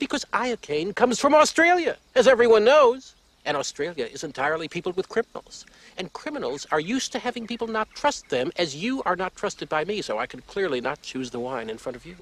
Because iocane comes from Australia, as everyone knows. And Australia is entirely peopled with criminals. And criminals are used to having people not trust them, as you are not trusted by me, so I can clearly not choose the wine in front of you.